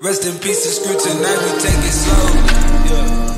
Rest in peace, and tonight, we take it slow. Yeah.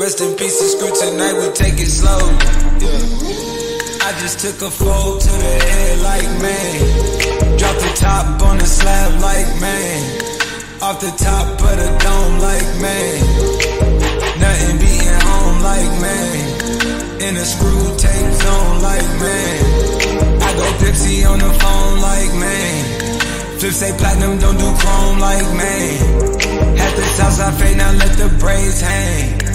Rest in peace, it's screw tonight, we take it slow. Yeah. I just took a fold to the head like man. Drop the top on the slab like man. Off the top of the dome like man. Nothing beating home like man. In a screw tape zone like man. I go Pesci on the phone like man. Flip say platinum, don't do chrome like man. Had the south side fade, now let the braids hang.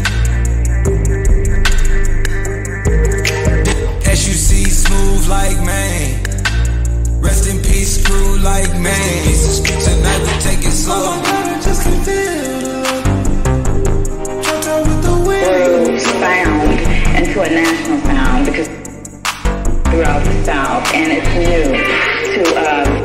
South and it's new to um,